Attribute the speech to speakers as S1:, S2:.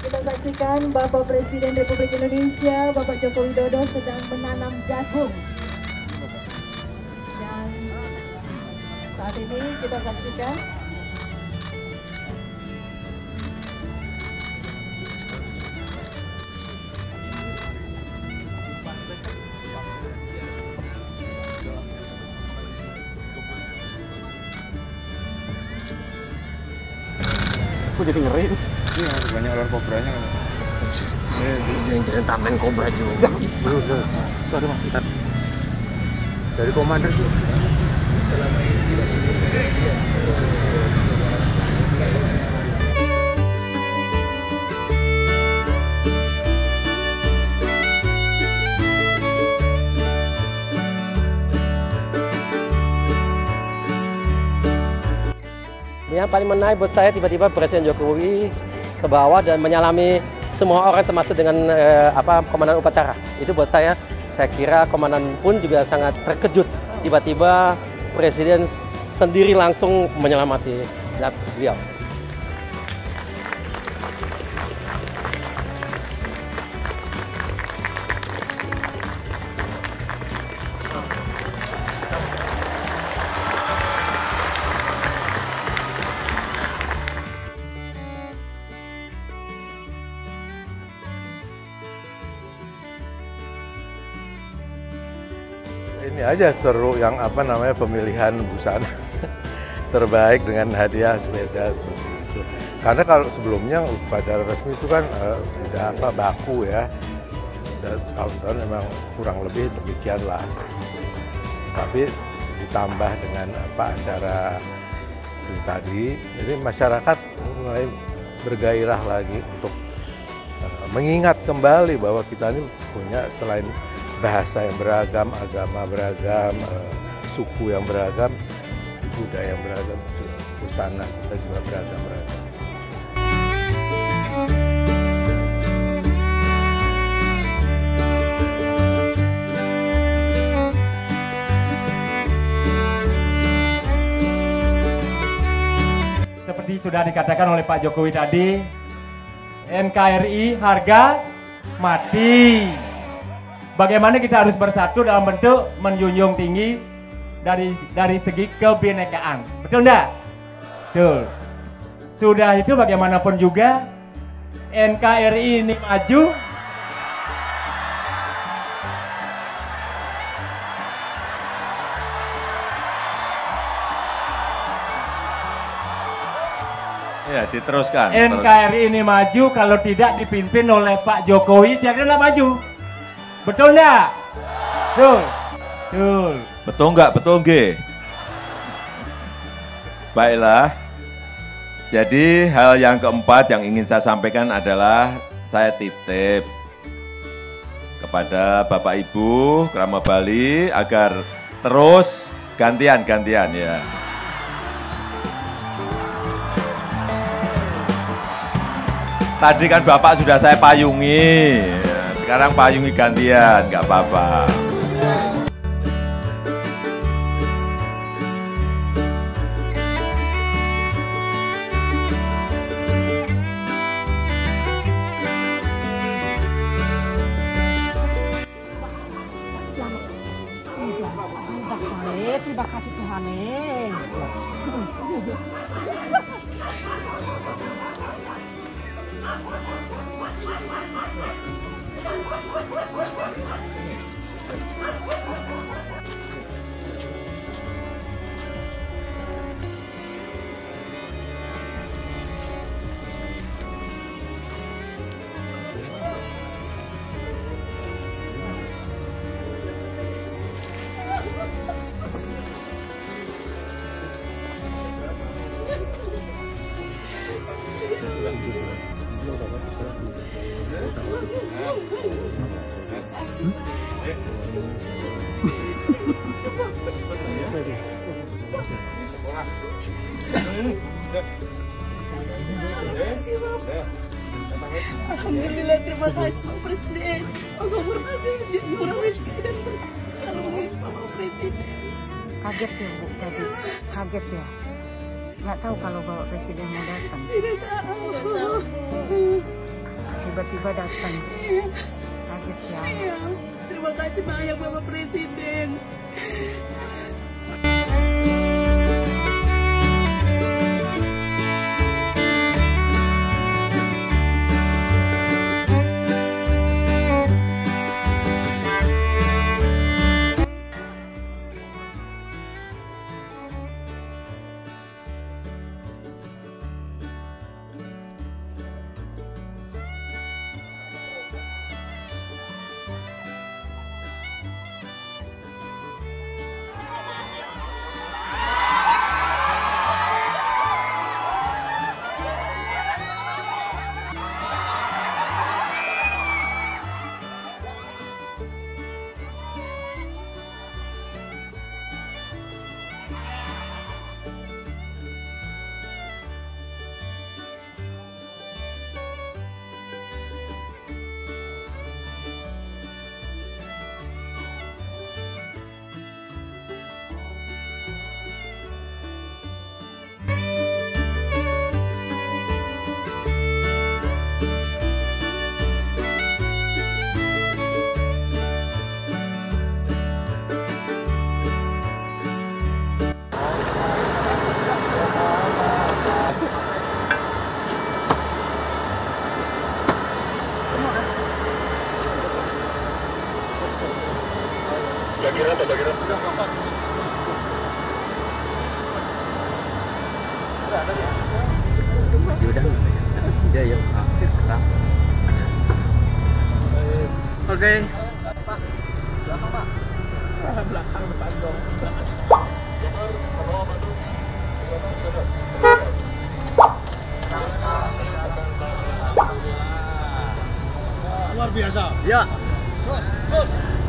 S1: kita saksikan Bapak Presiden Republik Indonesia, Bapak Joko Widodo sedang menanam jagung. Dan saat ini kita saksikan
S2: Aku jadi ngeri.
S3: Iya, banyak ular kobranya kan.
S2: Yang jadi tamen kobra juga.
S3: Sorry mas, kita dari komandan sih.
S4: Yang paling menarik buat saya tiba-tiba Presiden Jokowi ke bawah dan menyalami semua orang termasuk dengan eh, apa komandan upacara. Itu buat saya, saya kira komandan pun juga sangat terkejut tiba-tiba Presiden sendiri langsung menyelamati beliau.
S3: Ini aja seru yang apa namanya pemilihan busana terbaik dengan hadiah sepeda seperti itu. Karena kalau sebelumnya upacara resmi itu kan eh, sudah apa baku ya. Dan tahun-tahun memang kurang lebih demikian lah. Tapi ditambah dengan apa acara itu tadi, jadi masyarakat mulai bergairah lagi untuk eh, mengingat kembali bahwa kita ini punya selain bahasa yang beragam, agama beragam, eh, suku yang beragam, budaya yang beragam, busana kita juga beragam-beragam.
S5: Seperti sudah dikatakan oleh Pak Jokowi tadi, NKRI harga mati. Bagaimana kita harus bersatu dalam bentuk menjunjung tinggi dari dari segi kebinekaan. Betul enggak? Betul. Sudah itu bagaimanapun juga NKRI ini maju
S6: Ya, diteruskan.
S5: NKRI ini maju kalau tidak dipimpin oleh Pak Jokowi, nggak maju. Betul nggak? Betul. Betul.
S6: Betul nggak? Betul nggih? Baiklah. Jadi hal yang keempat yang ingin saya sampaikan adalah saya titip kepada Bapak Ibu Krama Bali agar terus gantian-gantian ya. Tadi kan Bapak sudah saya payungi, sekarang payungi gantian, nggak apa-apa.
S7: Alhamdulillah terima kasih Pak Presiden. Allah hormati Zindura Presiden. Selalu Bapak Presiden.
S8: Kaget sih, Bu tadi. Kaget ya. Nggak tahu kalau Bapak Presiden mau datang.
S7: Tidak tahu.
S8: Tiba-tiba datang. Kaget ya.
S7: Terima kasih banyak Bapak Presiden.
S2: Yaudah, dia yang aksir kerap. Oke.
S9: Luar biasa.
S2: Ya.
S9: Terus, terus.